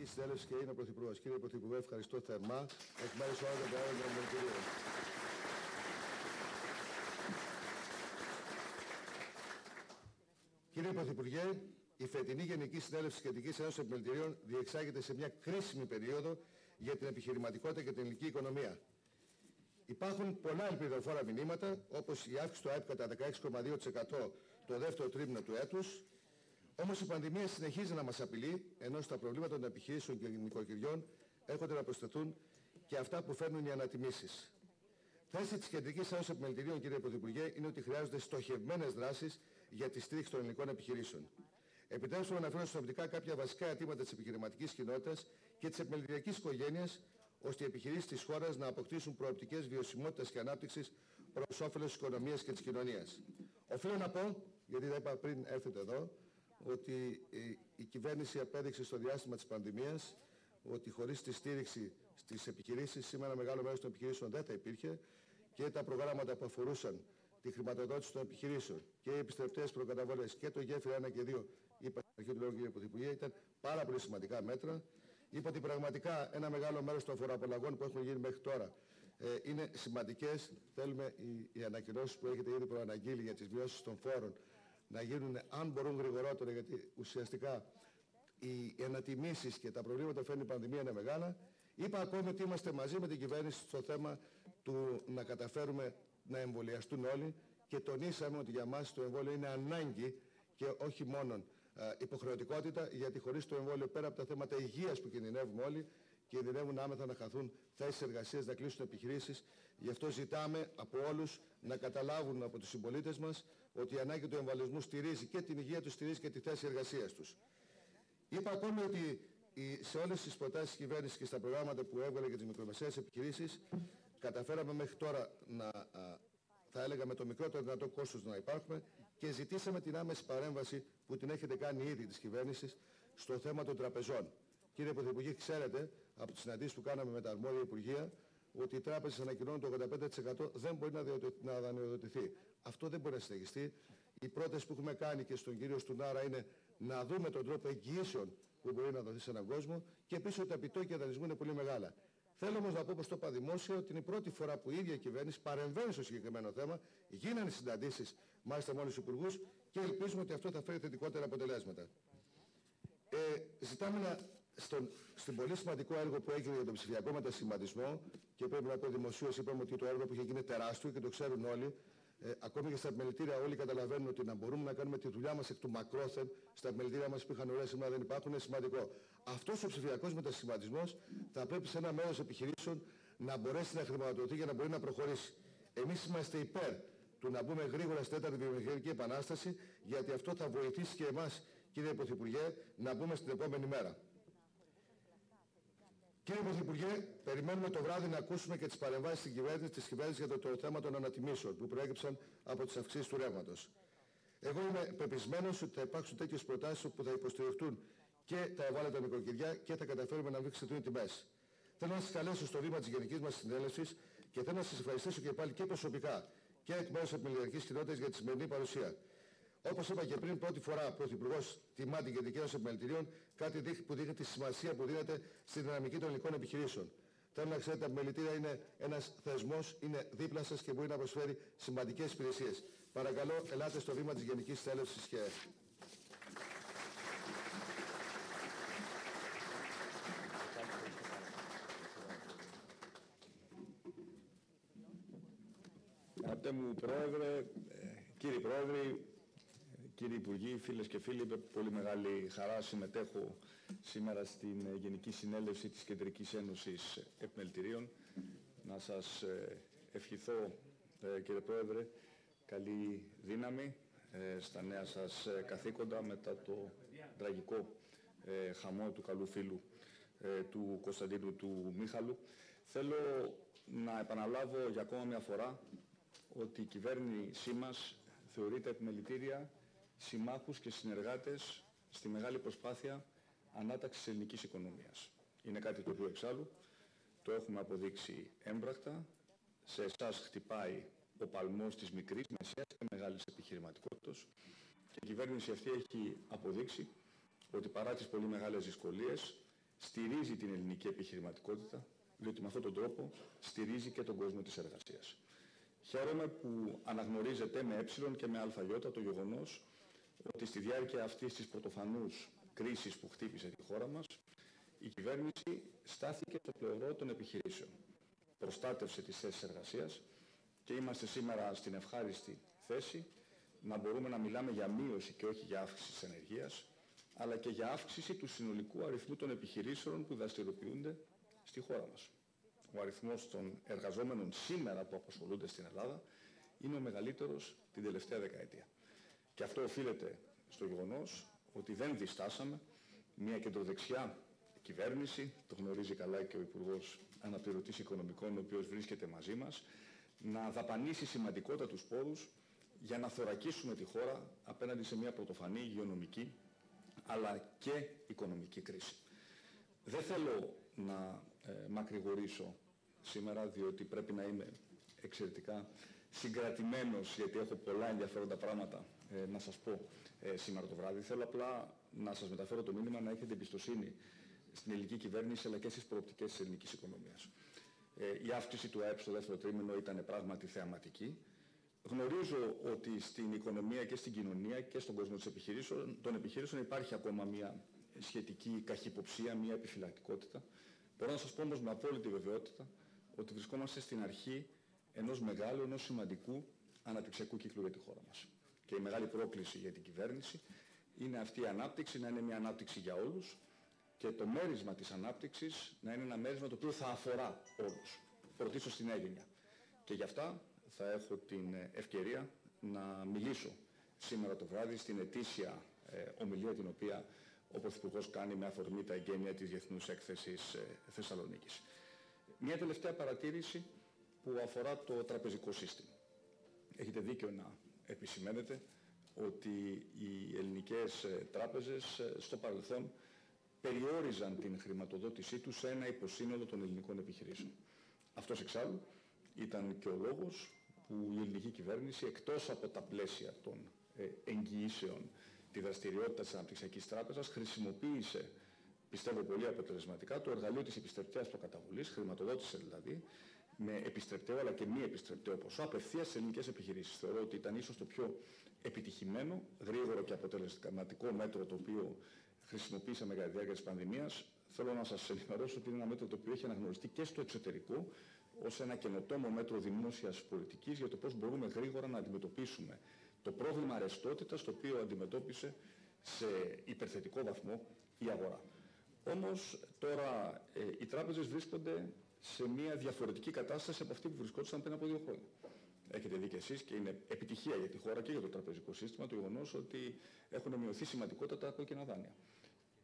Γενική Συνέλευσης και είναι ο Πρωθυπουργός. Κύριε Πρωθυπουργό, ευχαριστώ θερμά εκ μέρους όλων των πρόεδρων των Δημοκρατίων. Κύριε Πρωθυπουργέ, η φετινή Γενική Συνέλευση της Κεντρικής Ένωσης Επιμελητηρίων διεξάγεται σε μια κρίσιμη περίοδο για την επιχειρηματικότητα και την ελληνική οικονομία. Υπάρχουν πολλά ελπιδοφόρα μηνύματα, όπως η αύξηση του ΑΕΠ κατά 16,2% το δεύτερο τρίμηνο του έτους, όμως η πανδημία συνεχίζει να μας απειλεί, ενώ στα προβλήματα των επιχειρήσεων και των νοικοκυριών έρχονται να προσθεθούν και αυτά που φέρνουν οι ανατιμήσεις. Θέση της Κεντρικής Ένωσης Επιμελητηρίων, κύριε Πρωθυπουργέ, είναι ότι χρειάζονται στοχευμένες δράσεις για τη στήριξη των ελληνικών επιχειρήσεων. Επιτρέψτε να αναφέρω συνοπτικά κάποια βασικά αιτήματα της επιχειρηματικής κοινότητας και της επιμελητηριακής οικογένειας, ώστε οι επιχειρήσεις της χώρας να αποκτήσουν προοπτικές βιωσιμότητας και ανάπτυξης προς όφελος της οικονομίας και της κοινωνίας. Οφείλω να πω, γιατί δεν είπα πριν έρθετε εδώ, ότι η κυβέρνηση απέδειξε στο διάστημα της πανδημίας ότι χωρίς τη στήριξη στις επιχειρήσεις, σήμερα μεγάλο μέρος των επιχειρήσεων δεν θα υπήρχε και τα προγράμματα που αφορούσαν τη χρηματοδότηση των επιχειρήσεων και οι επιστρεπτές προκαταβολές και το γέφυρα 1 και 2, είπα στην αρχή του λόγου κύριε Πρωθυπουργέ, ήταν πάρα πολύ σημαντικά μέτρα. Είπα ότι πραγματικά ένα μεγάλο μέρος των φοροαπολαγών που έχουν γίνει μέχρι τώρα ε, είναι σημαντικές. Θέλουμε οι, οι ανακοινώσεις που έχετε ήδη προαναγγείλει για τις μειώσεις των φόρων να γίνουν αν μπορούν γρηγορότερα γιατί ουσιαστικά οι ανατιμήσεις και τα προβλήματα που φέρνει η πανδημία είναι μεγάλα. Είπα ακόμη ότι είμαστε μαζί με την κυβέρνηση στο θέμα του να καταφέρουμε να εμβολιαστούν όλοι και τονίσαμε ότι για μας το εμβόλιο είναι ανάγκη και όχι μόνο υποχρεωτικότητα γιατί χωρίς το εμβόλιο πέρα από τα θέματα υγείας που κινδυνεύουμε όλοι κινδυνεύουν άμεθα να χαθούν θέσεις εργασίας, να κλείσουν επιχειρήσεις. Γι' αυτό ζητάμε από όλους να καταλάβουν από τους συμπολίτες μας ότι η ανάγκη του εμβολιασμού στηρίζει και την υγεία τους, στηρίζει και τη θέση εργασίας τους. Είπα ακόμη ότι σε όλες τις προτάσεις της κυβέρνησης και στα προγράμματα που έβγαλε για τις μικρομεσαίες επιχειρήσεις καταφέραμε μέχρι τώρα να, θα έλεγα με το μικρότερο δυνατό κόστος να υπάρχουμε και ζητήσαμε την άμεση παρέμβαση που την έχετε κάνει ήδη της κυβέρνησης στο θέμα των τραπεζών. Κύριε Πρωθυπουργέ, ξέρετε από τις συναντήσεις που κάναμε με τα αρμόδια Υπουργεία ότι οι τράπεζες ανακοινώνουν το 85% δεν μπορεί να δανειοδοτηθεί. Αυτό δεν μπορεί να συνεχιστεί. Οι πρώτες που έχουμε κάνει και στον κύριο Στουνάρα είναι να δούμε τον τρόπο εγγυήσεων που μπορεί να δοθεί σε έναν κόσμο και επίσης ότι τα επιτόκια δανεισμού είναι πολύ μεγάλα. Θέλω όμως να πω πως το είπα δημόσια ότι είναι η πρώτη φορά που η ίδια η κυβέρνηση παρεμβαίνει στο συγκεκριμένο θέμα, γίνανε συναντήσεις μάλιστα με όλους τους υπουργούς και ελπίζουμε ότι αυτό θα φέρει θετικότερα αποτελέσματα. Ε, ζητάμε να, στον, στην πολύ σημαντικό έργο που έγινε για τον ψηφιακό μετασχηματισμό και πρέπει να πω δημοσίως είπαμε ότι το έργο που είχε γίνει τεράστιο και το ξέρουν όλοι ε, ακόμη και στα επιμελητήρια όλοι καταλαβαίνουν ότι να μπορούμε να κάνουμε τη δουλειά μας εκ του μακρόθεν στα επιμελητήρια μας που είχαν ωραία σήμερα δεν υπάρχουν είναι σημαντικό. Αυτός ο ψηφιακός μετασχηματισμός θα πρέπει σε ένα μέρος επιχειρήσεων να μπορέσει να χρηματοδοτεί για να μπορεί να προχωρήσει. Εμείς είμαστε υπέρ του να μπούμε γρήγορα στην τέταρτη βιομηχανική επανάσταση γιατί αυτό θα βοηθήσει και εμάς κύριε Πρωθυπουργέ να μπούμε στην επόμενη μέρα. Κύριε Πρωθυπουργέ, περιμένουμε το βράδυ να ακούσουμε και τις παρεμβάσεις της κυβέρνησης, της κυβέρνησης για το, το θέμα των ανατιμήσεων που προέκυψαν από τις αυξήσεις του ρεύματος. Εγώ είμαι πεπισμένος ότι θα υπάρξουν τέτοιες προτάσεις που θα υποστηριχτούν και τα ευάλωτα νοικοκυριά και θα καταφέρουμε να μην οι τιμές. Θέλω να σας καλέσω στο βήμα της Γενικής μας Συνέλευσης και θέλω να σας ευχαριστήσω και πάλι και προσωπικά και εκ μέρους της Επιμελητικής Κοινότητας για τη σημερινή παρουσία. Όπως είπα και πριν, πρώτη φορά ο Πρωθυπουργός τιμά την κεντρική ένωση επιμελητηρίων, κάτι που δείχνει τη σημασία που δίνεται στη δυναμική των ελληνικών επιχειρήσεων. Θέλω να ξέρετε, τα επιμελητήρια είναι ένας θεσμός, είναι δίπλα σας και μπορεί να προσφέρει σημαντικές υπηρεσίες. Παρακαλώ, ελάτε στο βήμα της Γενικής Στέλευσης και... Αγαπητέ μου Πρόεδρε, ε, κύριοι Πρόεδροι, Κύριοι Υπουργοί, φίλες και φίλοι, με πολύ μεγάλη χαρά συμμετέχω σήμερα στην Γενική Συνέλευση της Κεντρικής Ένωσης Επιμελητηρίων. Να σας ε, ευχηθώ, ε, κύριε Πρόεδρε, καλή δύναμη ε, στα νέα σας καθήκοντα μετά το τραγικό χαμό του καλού φίλου του Κωνσταντίνου του Μίχαλου. Θέλω να επαναλάβω για ακόμα μια φορά ότι η κυβέρνησή μας θεωρεί τα επιμελητήρια συμμάχους και συνεργάτες στη μεγάλη προσπάθεια ανάταξης ελληνικής οικονομίας. Είναι κάτι το οποίο εξάλλου το έχουμε αποδείξει έμπρακτα. Σε εσάς χτυπάει ο παλμός της μικρής, μεσαίας και μεγάλης επιχειρηματικότητας και η κυβέρνηση αυτή έχει αποδείξει ότι παρά τις πολύ μεγάλες δυσκολίες στηρίζει την ελληνική επιχειρηματικότητα, διότι με αυτόν τον τρόπο στηρίζει και τον κόσμο της εργασίας. Χαίρομαι που αναγνωρίζεται με ε και με αλφαγιώτα το γεγονός ότι στη διάρκεια αυτής της πρωτοφανούς κρίσης που χτύπησε τη χώρα μας, η κυβέρνηση στάθηκε στο πλευρό των επιχειρήσεων. Προστάτευσε τις θέσεις εργασίας και είμαστε σήμερα στην ευχάριστη θέση να μπορούμε να μιλάμε για μείωση και όχι για αύξηση της ενεργείας, αλλά και για αύξηση του συνολικού αριθμού των επιχειρήσεων που δραστηριοποιούνται στη χώρα μας. Ο αριθμός των εργαζόμενων σήμερα που απασχολούνται στην Ελλάδα είναι ο μεγαλύτερος την τελευταία δεκαετία. Και αυτό οφείλεται στο γεγονός ότι δεν διστάσαμε μια κεντροδεξιά κυβέρνηση, το γνωρίζει καλά και ο Υπουργός Αναπληρωτής Οικονομικών, ο οποίος βρίσκεται μαζί μας, να δαπανίσει σημαντικότατους πόρους για να θωρακίσουμε τη χώρα απέναντι σε μια πρωτοφανή υγειονομική αλλά και οικονομική κρίση. Δεν θέλω να ε, μακρηγορήσω σήμερα διότι πρέπει να είμαι εξαιρετικά συγκρατημένος γιατί έχω πολλά ενδιαφέροντα πράγματα ε, να σας πω ε, σήμερα το βράδυ. Θέλω απλά να σας μεταφέρω το μήνυμα να έχετε εμπιστοσύνη στην ελληνική κυβέρνηση αλλά και στις προοπτικές της ελληνικής οικονομίας. Ε, η αύξηση του ΑΕΠ στο δεύτερο τρίμηνο ήταν πράγματι θεαματική. Γνωρίζω ότι στην οικονομία και στην κοινωνία και στον κόσμο της επιχειρήσεων, των επιχειρήσεων υπάρχει ακόμα μια σχετική καχυποψία, μια επιφυλακτικότητα. Μπορώ να σας πω όμως με απόλυτη βεβαιότητα ότι βρισκόμαστε στην αρχή ενός μεγάλου, ενός σημαντικού αναπτυξιακού κύκλου για τη χώρα μας. Και η μεγάλη πρόκληση για την κυβέρνηση είναι αυτή η ανάπτυξη να είναι μια ανάπτυξη για όλους και το μέρισμα της ανάπτυξης να είναι ένα μέρισμα το οποίο θα αφορά όλους. Πρωτίστως στην έγνοια. Και γι' αυτά θα έχω την ευκαιρία να μιλήσω σήμερα το βράδυ στην ετήσια ε, ομιλία την οποία ο Πρωθυπουργός κάνει με αφορμή τα εγγένεια της Διεθνούς Έκθεσης ε, Θεσσαλονίκης. Μια τελευταία παρατήρηση που αφορά το τραπεζικό σύστημα. Έχετε δίκιο να επισημαίνετε ότι οι ελληνικές ε, τράπεζες ε, στο παρελθόν περιόριζαν την χρηματοδότησή τους σε ένα υποσύνολο των ελληνικών επιχειρήσεων. Αυτός εξάλλου ήταν και ο λόγος που η ελληνική κυβέρνηση εκτός από τα πλαίσια των ε, εγγυήσεων τη δραστηριότητα της Αναπτυξιακής Τράπεζας χρησιμοποίησε πιστεύω πολύ αποτελεσματικά το εργαλείο της επιστρεπτέας προκαταβολής, χρηματοδότησε δηλαδή, με επιστρεπτέο αλλά και μη επιστρεπτέο ποσό απευθείας στις ελληνικές επιχειρήσεις. Θεωρώ ότι ήταν ίσως το πιο επιτυχημένο, γρήγορο και αποτελεσματικό μέτρο το οποίο χρησιμοποίησαμε κατά τη διάρκεια της πανδημίας. Θέλω να σας ενημερώσω ότι είναι ένα μέτρο το οποίο έχει αναγνωριστεί και στο εξωτερικό ως ένα καινοτόμο μέτρο δημόσιας πολιτικής για το πώς μπορούμε γρήγορα να αντιμετωπίσουμε το πρόβλημα αρεστότητας το οποίο αντιμετώπισε σε υπερθετικό βαθμό η αγορά. Όμως τώρα ε, οι τράπεζες βρίσκονται σε μια διαφορετική κατάσταση από αυτή που βρισκόντουσαν πριν από δύο χρόνια. Έχετε δει και εσείς και είναι επιτυχία για τη χώρα και για το τραπεζικό σύστημα το γεγονός ότι έχουν μειωθεί σημαντικότατα τα κόκκινα δάνεια.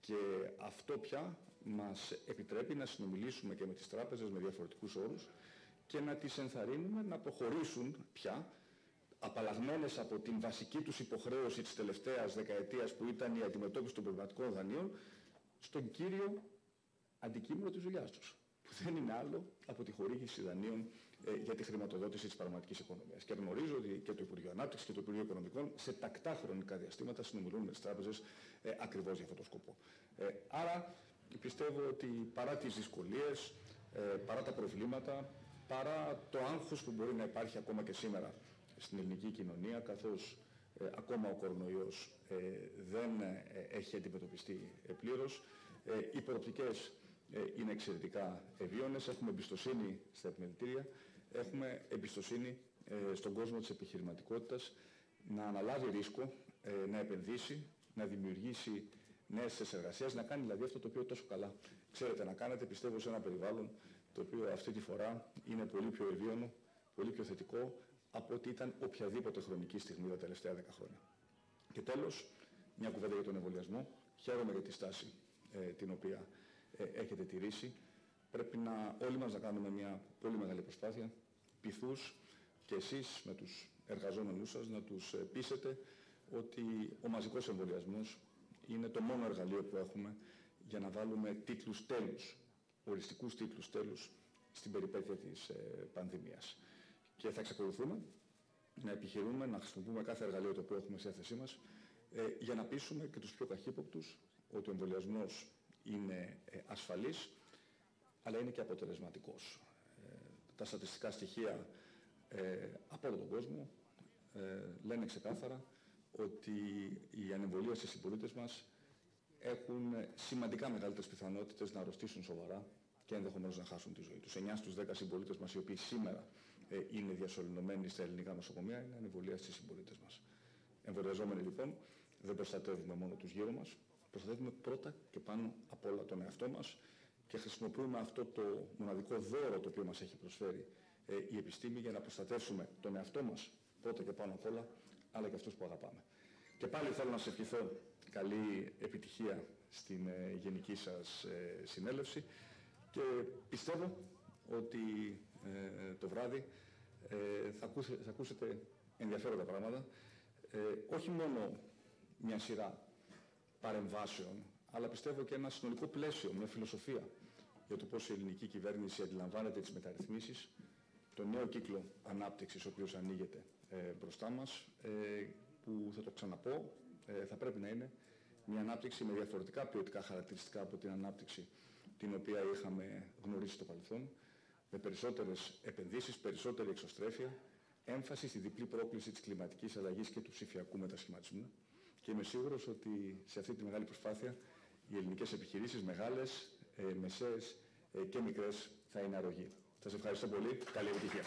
Και αυτό πια μας επιτρέπει να συνομιλήσουμε και με τις τράπεζες με διαφορετικούς όρους και να τις ενθαρρύνουμε να προχωρήσουν πια απαλλαγμένες από την βασική τους υποχρέωση της τελευταίας δεκαετίας που ήταν η αντιμετώπιση των προβληματικών δανείων στον κύριο αντικείμενο της δουλειάς τους που δεν είναι άλλο από τη χορήγηση δανείων ε, για τη χρηματοδότηση της πραγματικής οικονομίας. Και γνωρίζω ότι και το Υπουργείο Ανάπτυξης και το Υπουργείο Οικονομικών σε τακτά χρονικά διαστήματα συνομιλούν με τις τράπεζες ε, ακριβώς για αυτό το σκοπό. Ε, άρα πιστεύω ότι παρά τις δυσκολίες, ε, παρά τα προβλήματα, παρά το άγχος που μπορεί να υπάρχει ακόμα και σήμερα στην ελληνική κοινωνία, καθώς ε, ακόμα ο κορονοϊός ε, δεν ε, έχει αντιμετωπιστεί πλήρως. Οι προοπτικές είναι εξαιρετικά ευίωνες, έχουμε εμπιστοσύνη στα επιμελητήρια, έχουμε εμπιστοσύνη στον κόσμο της επιχειρηματικότητας να αναλάβει ρίσκο, να επενδύσει, να δημιουργήσει νέες θέσεις εργασίας, να κάνει δηλαδή αυτό το οποίο τόσο καλά ξέρετε να κάνετε, πιστεύω σε ένα περιβάλλον το οποίο αυτή τη φορά είναι πολύ πιο ευίωνο, πολύ πιο θετικό, από ότι ήταν οποιαδήποτε χρονική στιγμή τα τελευταία δέκα χρόνια. Και τέλος, μια κουβέντα για τον εμβολιασμό. Χαίρομαι για τη στάση ε, την οποία ε, έχετε τηρήσει. Πρέπει να, όλοι μας να κάνουμε μια πολύ μεγάλη προσπάθεια, πειθούς και εσείς με τους εργαζόμενούς σας να τους ε, πείσετε ότι ο μαζικός εμβολιασμός είναι το μόνο εργαλείο που έχουμε για να βάλουμε τίτλους τέλους, οριστικούς τίτλους τέλους στην περιπέτεια της ε, πανδημίας και θα εξακολουθούμε να επιχειρούμε, να χρησιμοποιούμε κάθε εργαλείο το οποίο έχουμε στη θέση μας ε, για να πείσουμε και τους πιο καχύποπτους ότι ο εμβολιασμός είναι ασφαλής, αλλά είναι και αποτελεσματικός. Τα στατιστικά στοιχεία από όλο τον κόσμο λένε ξεκάθαρα ότι οι ανεμβολίες στις συμπολίτες μας έχουν σημαντικά μεγαλύτερες πιθανότητες να αρρωστήσουν σοβαρά και ενδεχομένως να χάσουν τη ζωή τους. 9 στους 10 συμπολίτες μας οι οποίοι σήμερα ε, είναι διασωληνωμένοι στα ελληνικά νοσοκομεία είναι ανεμβολία στις συμπολίτες μας. Εμβολιαζόμενοι λοιπόν δεν προστατεύουμε μόνο τους γύρω μας, προστατεύουμε πρώτα και πάνω απ' όλα τον εαυτό μας και χρησιμοποιούμε αυτό το μοναδικό δώρο το οποίο μας έχει προσφέρει ε, η επιστήμη για να προστατεύσουμε τον εαυτό μας πρώτα και πάνω απ' όλα, αλλά και αυτούς που αγαπάμε. Και πάλι θέλω να σας ευχηθώ καλή επιτυχία στην ε, γενική σας ε, συνέλευση και πιστεύω ότι ε, το βράδυ θα, θα ακούσετε ενδιαφέροντα πράγματα. όχι μόνο μια σειρά παρεμβάσεων, αλλά πιστεύω και ένα συνολικό πλαίσιο, μια φιλοσοφία για το πώς η ελληνική κυβέρνηση αντιλαμβάνεται τις μεταρρυθμίσεις, το νέο κύκλο ανάπτυξης ο οποίος ανοίγεται μπροστά μας, που θα το ξαναπώ, θα πρέπει να είναι μια ανάπτυξη με διαφορετικά ποιοτικά χαρακτηριστικά από την ανάπτυξη την οποία είχαμε γνωρίσει στο παρελθόν, με περισσότερες επενδύσεις, περισσότερη εξωστρέφεια, έμφαση στη διπλή πρόκληση της κλιματικής αλλαγής και του ψηφιακού μετασχηματισμού και είμαι σίγουρος ότι σε αυτή τη μεγάλη προσπάθεια οι ελληνικές επιχειρήσεις, μεγάλες, ε, μεσαίες ε, και μικρές, θα είναι αρρωγοί. Σας ευχαριστώ πολύ. Καλή επιτυχία.